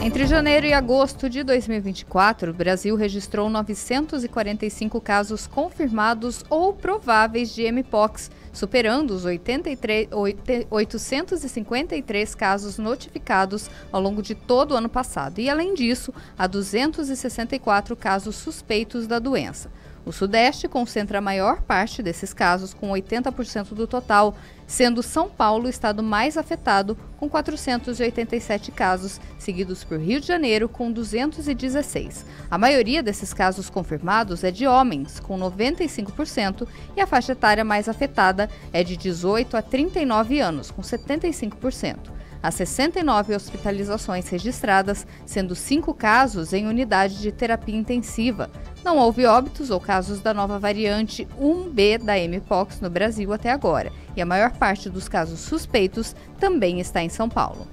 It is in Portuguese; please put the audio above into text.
Entre janeiro e agosto de 2024, o Brasil registrou 945 casos confirmados ou prováveis de Mpox, superando os 83, 853 casos notificados ao longo de todo o ano passado. E, além disso, há 264 casos suspeitos da doença. O Sudeste concentra a maior parte desses casos, com 80% do total, sendo São Paulo o estado mais afetado, com 487 casos, seguidos por Rio de Janeiro, com 216. A maioria desses casos confirmados é de homens, com 95%, e a faixa etária mais afetada é de 18 a 39 anos, com 75%. Há 69 hospitalizações registradas, sendo cinco casos em unidade de terapia intensiva. Não houve óbitos ou casos da nova variante 1B da Mpox no Brasil até agora, e a maior parte dos casos suspeitos também está em São Paulo.